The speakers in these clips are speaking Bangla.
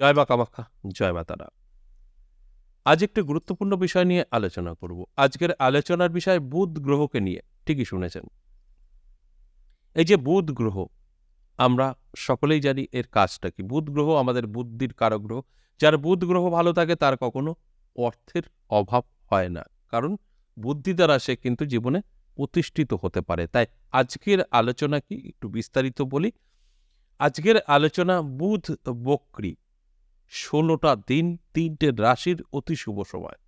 জয় মা কামাখ্যা, জয় মা তারা। আজ একটি গুরুত্বপূর্ণ বিষয় নিয়ে আলোচনা করব। আজকের আলোচনার বিষয় বুধ গ্রহকে নিয়ে, ঠিকই শুনেছেন। এই যে বুধ গ্রহ, আমরা সকলেই জানি এর কাজটা কি। বুধ গ্রহ আমাদের বুদ্ধির কারক গ্রহ। যার বুধ গ্রহ ভালো থাকে, তার কখনো অর্থের অভাব হয় না। কারণ বুদ্ধি দ্বারা সে কিন্তু জীবনে প্রতিষ্ঠিত হতে পারে। তাই আজকের আলোচনা কি? একটু বিস্তারিত বলি। আজকের আলোচনা বুধ বক্রী। ষোলোটা দিন তিনটে রাশির অতি শুভ সময়।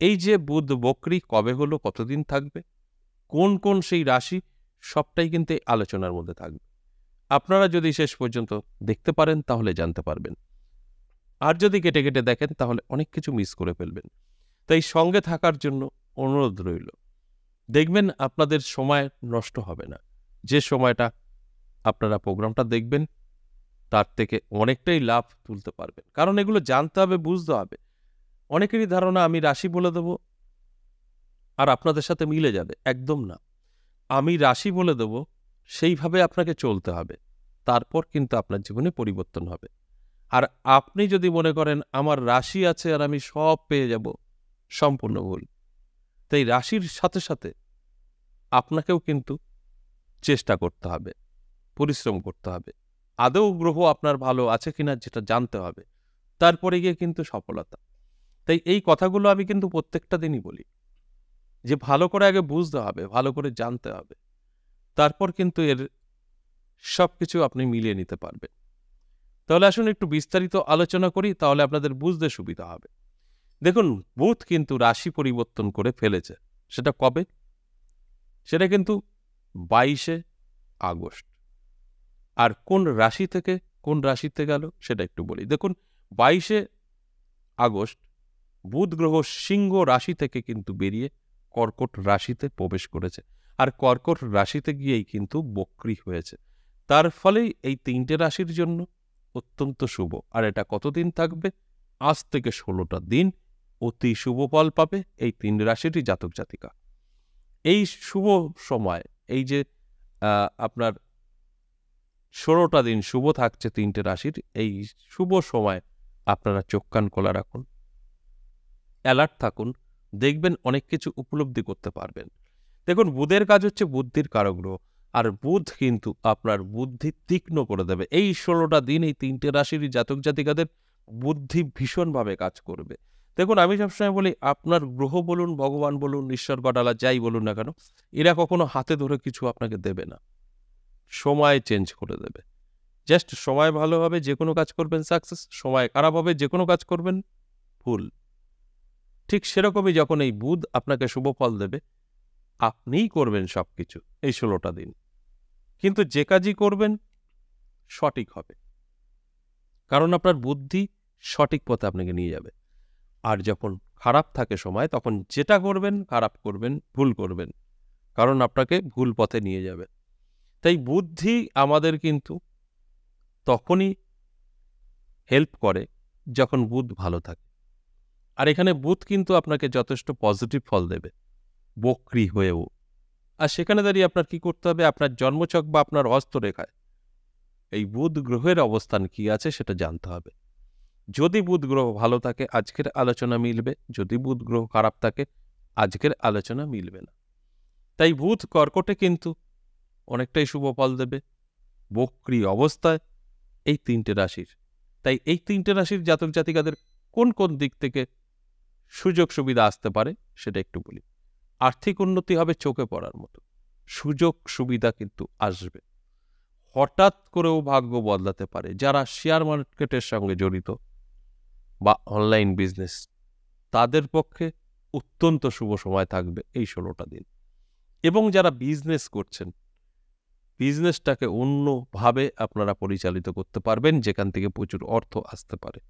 এই যে বুধ বকরি কবে হলো, কতদিন থাকবে, কোন কোন সেই রাশি, সবটাই কিন্তু এই আলোচনার মধ্যে থাকবে। আপনারা যদি শেষ পর্যন্ত দেখতে পারেন, তাহলে জানতে পারবেন। আর যদি কেটে কেটে দেখেন, তাহলে অনেক কিছু মিস করে ফেলবেন। তাই সঙ্গে থাকার জন্য অনুরোধ রইল। দেখবেন আপনাদের সময় নষ্ট হবে না। যে সময়টা আপনারা প্রোগ্রামটা দেখবেন তার থেকে অনেকটাই লাভ তুলতে পারবেন। কারণ এগুলো জানতে হবে, বুঝতে হবে। অনেকেরই ধারণা আমি রাশি বলে দেব আর আপনাদের সাথে মিলে যাবে। একদম না। আমি রাশি বলে দেব, সেইভাবে আপনাকে চলতে হবে। তারপর কিন্তু আপনার জীবনে পরিবর্তন হবে। আর আপনি যদি মনে করেন, আমার রাশি আছে আর আমি সব পেয়ে যাব সম্পূর্ণ ভুল। তাই রাশির সাথে সাথে আপনাকেও কিন্তু চেষ্টা করতে হবে, পরিশ্রম করতে হবে। আদৌ গ্রহ আপনার ভালো আছে কিনা যেটা জানতে হবে। তারপরে গিয়ে কিন্তু সফলতা। তাই এই কথাগুলো আমি কিন্তু প্রত্যেকটা দিনই বলি। যে ভালো করে আগে বুঝতে হবে, ভালো করে জানতে হবে। তারপর কিন্তু এর সব কিছু আপনি মিলিয়ে নিতে পারবেন। তাহলে আসুন একটু বিস্তারিত আলোচনা করি, তাহলে আপনাদের বুঝতে সুবিধা হবে। দেখুন, বুধ কিন্তু রাশি পরিবর্তন করে ফেলেছে। সেটা কবে? সেটা কিন্তু বাইশে আগস্ট। আর কোন রাশি থেকে কোন রাশিতে গেল সেটা একটু বলি। দেখুন, বাইশে আগস্ট বুধ গ্রহ সিংহ রাশি থেকে কিন্তু বেরিয়ে কর্কট রাশিতে প্রবেশ করেছে। আর কর্কট রাশিতে গিয়েই কিন্তু বক্রি হয়েছে। তার ফলেই এই তিনটে রাশির জন্য অত্যন্ত শুভ। আর এটা কতদিন থাকবে? আজ থেকে ষোলোটা দিন। অতি শুভ ফল পাবে এই তিন রাশিরই জাতক জাতিকা। এই শুভ সময়, এই যে আপনার ষোলোটা দিন শুভ থাকছে তিনটে রাশির। এই শুভ সময় আপনারা চোখ কান খোলা রাখুন। অ্যালার্ট থাকুন। দেখবেন অনেক কিছু উপলব্ধি করতে পারবেন। দেখুন, বুধের কাজ হচ্ছে বুদ্ধির কারগ্রহ। আর বুধ কিন্তু আপনার বুদ্ধি তীক্ষ্ণ করে দেবে। এই ষোলোটা দিন, এই তিনটে রাশির জাতক জাতিকাদের বুদ্ধি ভীষণভাবে কাজ করবে। দেখুন, আমি সবসময় বলি, আপনার গ্রহ বলুন, ভগবান বলুন, ঈশ্বর গডালা যাই বলুন না কেন, এরা কখনো হাতে ধরে কিছু আপনাকে দেবে না। সময় চেঞ্জ করে দেবে। জাস্ট সময় ভালো হবে, যে কোনো কাজ করবেন সাকসেস সময় খারাপ হবে, যে কোনো কাজ করবেন ভুল। ঠিক সেরকমই যখন এই বুধ আপনাকে শুভ ফল দেবে, আপনিই করবেন সব কিছু এই ষোলোটা দিন। কিন্তু যে কাজই করবেন, সঠিক হবে। কারণ আপনার বুদ্ধি সঠিক পথে আপনাকে নিয়ে যাবে। আর যখন খারাপ থাকে সময়, তখন যেটা করবেন, খারাপ করবেন, ভুল করবেন। কারণ আপনাকে ভুল পথে নিয়ে যাবে। তাই বুদ্ধি আমাদের কিন্তু তখনই হেল্প করে যখন বুধ ভালো থাকে। আর এখানে বুধ কিন্তু আপনাকে যথেষ্ট পজিটিভ ফল দেবে, বক্রি হয়েও। আর সেখানে দাঁড়িয়ে আপনার কি করতে হবে? আপনার জন্মচক বা আপনার হস্তরেখায় এই বুধ গ্রহের অবস্থান কি আছে সেটা জানতে হবে। যদি বুধ গ্রহ ভালো থাকে, আজকের আলোচনা মিলবে। যদি বুধ গ্রহ খারাপ থাকে, আজকের আলোচনা মিলবে না। তাই বুধ কর্কটে কিন্তু অনেকটাই শুভ ফল দেবে। বক্রি অবস্থায় এই তিনটে রাশির। তাই এই তিনটে রাশির জাতক জাতিকাদের কোন কোন দিক থেকে সুযোগ সুবিধা আসতে পারে সেটা একটু বলি। আর্থিক উন্নতি হবে চোখে পড়ার মতো। সুযোগ সুবিধা কিন্তু আসবে। হঠাৎ করেও ভাগ্য বদলাতে পারে। যারা শেয়ার মার্কেটের সঙ্গে জড়িত বা অনলাইন বিজনেস, তাদের পক্ষে অত্যন্ত শুভ সময় থাকবে এই ষোলোটা দিন। এবং যারা বিজনেস করছেন বিজনেসটাকে অন্যভাবে আপনারা পরিচালিত করতে পারবেন, যেখান থেকে প্রচুর অর্থ আসতে পারে।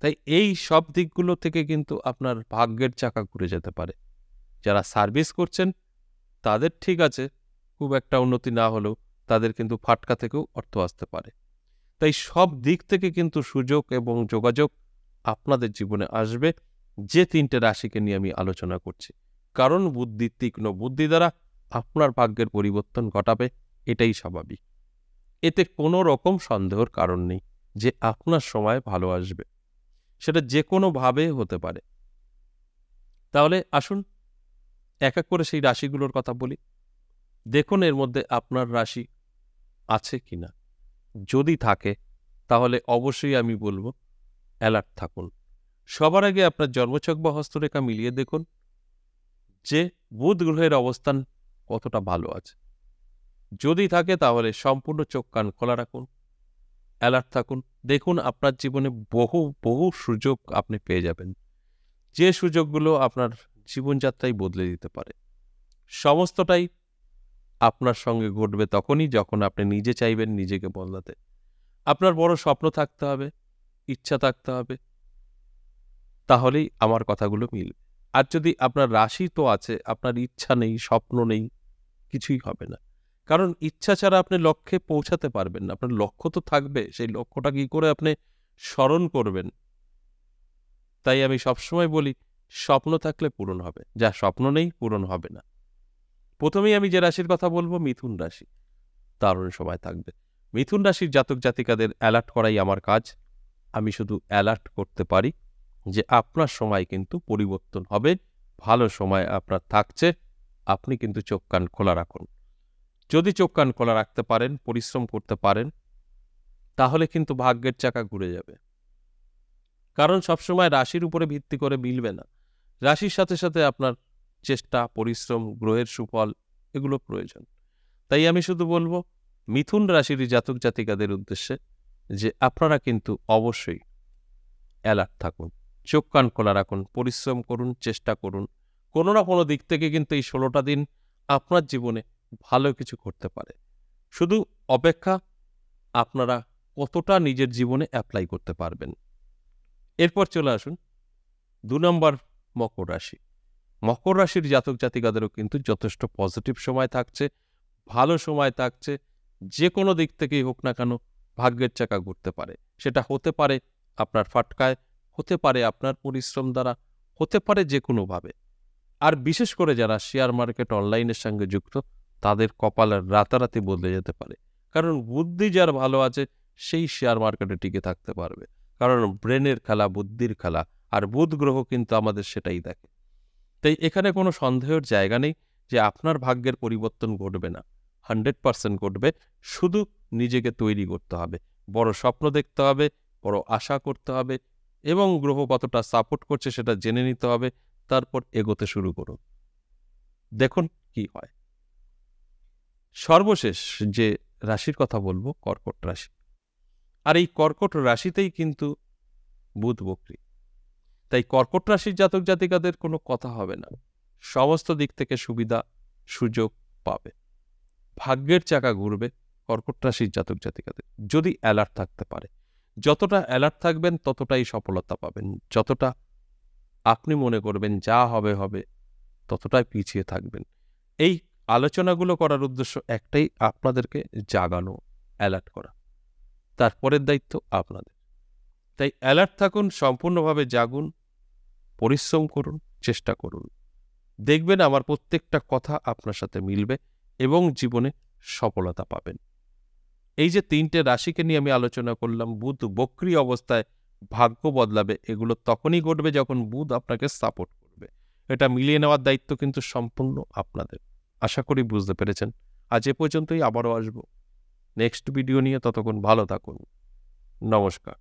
তাই এই সব দিকগুলো থেকে কিন্তু আপনার ভাগ্যের চাকা ঘুরে যেতে পারে। যারা সার্ভিস করছেন, তাদের ঠিক আছে, খুব একটা উন্নতি না হলেও তাদের কিন্তু ফাটকা থেকেও অর্থ আসতে পারে। তাই সব দিক থেকে কিন্তু সুযোগ এবং যোগাযোগ আপনাদের জীবনে আসবে যে তিনটে রাশিকে নিয়ে আমি আলোচনা করছি। কারণ বুদ্ধি, তীক্ষ্ণ বুদ্ধি দ্বারা আপনার ভাগ্যের পরিবর্তন ঘটাবে। এটাই স্বাভাবিক। এতে কোনো রকম সন্দেহর কারণ নেই যে আপনার সময় ভালো আসবে। সেটা যে কোনোভাবে হতে পারে। তাহলে আসুন, এক এক করে সেই রাশিগুলোর কথা বলি। দেখুন এর মধ্যে আপনার রাশি আছে কি না যদি থাকে, তাহলে অবশ্যই আমি বলব, অ্যালার্ট থাকুন। সবার আগে আপনার জন্মছক বা হস্তরেখা মিলিয়ে দেখুন যে বুধ গ্রহের অবস্থান কতটা ভালো আছে। যদি থাকে তাহলে সম্পূর্ণ চোখ কান খোলা রাখুন অ্যালার্ট থাকুন। দেখুন আপনার জীবনে বহু বহু সুযোগ আপনি পেয়ে যাবেন। যে সুযোগগুলো আপনার জীবনযাত্রাই বদলে দিতে পারে। সমস্তটাই আপনার সঙ্গে ঘটবে তখনই যখন আপনি নিজে চাইবেন নিজেকে বদলাতে। আপনার বড় স্বপ্ন থাকতে হবে, ইচ্ছা থাকতে হবে, তাহলেই আমার কথাগুলো মিলবে। আর যদি আপনার রাশি তো আছে, আপনার ইচ্ছা নেই, স্বপ্ন নেই, কিছুই হবে না। কারণ ইচ্ছা ছাড়া আপনি লক্ষ্যে পৌঁছাতে পারবেন না। আপনার লক্ষ্য তো থাকবে, সেই লক্ষ্যটা কি করে আপনি স্মরণ করবেন? তাই আমি সবসময় বলি, স্বপ্ন থাকলে পূরণ হবে। যা স্বপ্ন নেই, পূরণ হবে না। প্রথমেই আমি যে রাশির কথা বলব, মিথুন রাশি। দারুণ সময় থাকবে। মিথুন রাশির জাতক জাতিকাদের অ্যালার্ট করাই আমার কাজ। আমি শুধু অ্যালার্ট করতে পারি যে আপনার সময় কিন্তু পরিবর্তন হবে, ভালো সময় আপনার থাকছে। আপনি কিন্তু চোখ কান খোলা রাখুন। যদি চোখ কান খোলা রাখতে পারেন, পরিশ্রম করতে পারেন, তাহলে কিন্তু ভাগ্যের চাকা ঘুরে যাবে। কারণ সবসময় রাশির উপরে ভিত্তি করে মিলবে না। রাশির সাথে সাথে আপনার চেষ্টা, পরিশ্রম, গ্রহের সুফল এগুলো প্রয়োজন। তাই আমি শুধু বলব, মিথুন রাশির জাতক জাতিকাদের উদ্দেশ্যে যে আপনারা কিন্তু অবশ্যই অ্যালার্ট থাকুন, চোখ কান খোলা রাখুন, পরিশ্রম করুন, চেষ্টা করুন। কোনো না কোনো দিক থেকে কিন্তু এই ষোলোটা দিন আপনার জীবনে ভালো কিছু করতে পারে। শুধু অপেক্ষা, আপনারা কতটা নিজের জীবনে অ্যাপ্লাই করতে পারবেন। এরপর চলে আসুন দু নম্বর মকর রাশি। মকর রাশির জাতক জাতিকাদেরও কিন্তু যথেষ্ট পজিটিভ সময় থাকছে, ভালো সময় থাকছে, যে কোনো দিক থেকেই হোক না কেন ভাগ্যের চাকা ঘুরতে পারে। সেটা হতে পারে আপনার ফাটকায়, হতে পারে আপনার পরিশ্রম দ্বারা, হতে পারে যে কোনোভাবে আর বিশেষ করে যারা শেয়ার মার্কেট অনলাইনের সঙ্গে যুক্ত তাদের কপালের রাতারাতি বদলে যেতে পারে। কারণ বুদ্ধি যার ভালো আছে, সেই শেয়ার মার্কেটে টিকে থাকতে পারবে। কারণ ব্রেনের খেলা, বুদ্ধির খেলা, আর বুধ গ্রহ কিন্তু আমাদের সেটাই দেখে। তাই এখানে কোনো সন্দেহের জায়গা নেই যে আপনার ভাগ্যের পরিবর্তন ঘটবে না। হান্ড্রেড পারসেন্ট ঘটবে। শুধু নিজেকে তৈরি করতে হবে। বড় স্বপ্ন দেখতে হবে, বড় আশা করতে হবে, এবং গ্রহ কতটা সাপোর্ট করছে সেটা জেনে নিতে হবে, তারপর এগোতে শুরু করুন। দেখুন কি হয়। সর্বশেষ যে রাশির কথা বলব, কর্কট রাশি। আর এই কর্কট রাশিতেই কিন্তু বুধ বকরি। তাই কর্কট রাশির জাতক জাতিকাদের কোনো কথা হবে না। সমস্ত দিক থেকে সুবিধা, সুযোগ পাবে। ভাগ্যের চাকা ঘুরবে কর্কট রাশির জাতক জাতিকাদের, যদি অ্যালার্ট থাকতে পারে। যতটা অ্যালার্ট থাকবেন, ততটাই সফলতা পাবেন। যতটা আপনি মনে করবেন, যা হবে হবে, ততটাই পিছিয়ে থাকবেন। এই আলোচনাগুলো করার উদ্দেশ্য একটাই, আপনাদেরকে জাগানো অ্যালার্ট করা। তারপরের দায়িত্ব আপনাদের। তাই অ্যালার্ট থাকুন, সম্পূর্ণভাবে জাগুন, পরিশ্রম করুন, চেষ্টা করুন। দেখবেন আমার প্রত্যেকটা কথা আপনার সাথে মিলবে এবং জীবনে সফলতা পাবেন। এই যে তিনটে রাশিকে নিয়ে আমি আলোচনা করলাম, বুধ বক্রি অবস্থায় ভাগ্য বদলাবে, এগুলো তখনই ঘটবে যখন বুধ আপনাকে সাপোর্ট করবে। এটা মিলিয়ে নেওয়ার দায়িত্ব কিন্তু সম্পূর্ণ আপনাদের। আশা করি বুঝতে পেরেছেন। আজ এ পর্যন্তই আবারও আসব। নেক্সট ভিডিও নিয়ে ততক্ষণ ভালো থাকুন। নমস্কার।